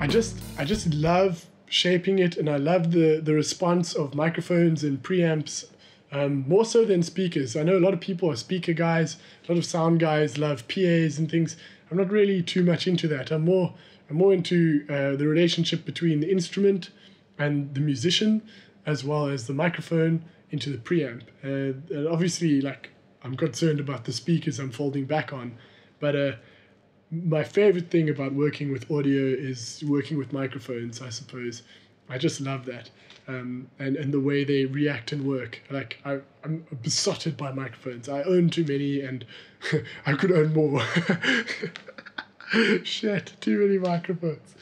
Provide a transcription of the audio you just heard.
I just I just love shaping it, and I love the the response of microphones and preamps. Um, more so than speakers. I know a lot of people are speaker guys, a lot of sound guys love PAs and things. I'm not really too much into that. I'm more I'm more into uh, the relationship between the instrument and the musician, as well as the microphone into the preamp. Uh, and obviously, like I'm concerned about the speakers I'm folding back on, but uh, my favorite thing about working with audio is working with microphones. I suppose I just love that. Um, and, and the way they react and work. Like I, I'm besotted by microphones. I own too many, and I could own more. Shit, too many microphones.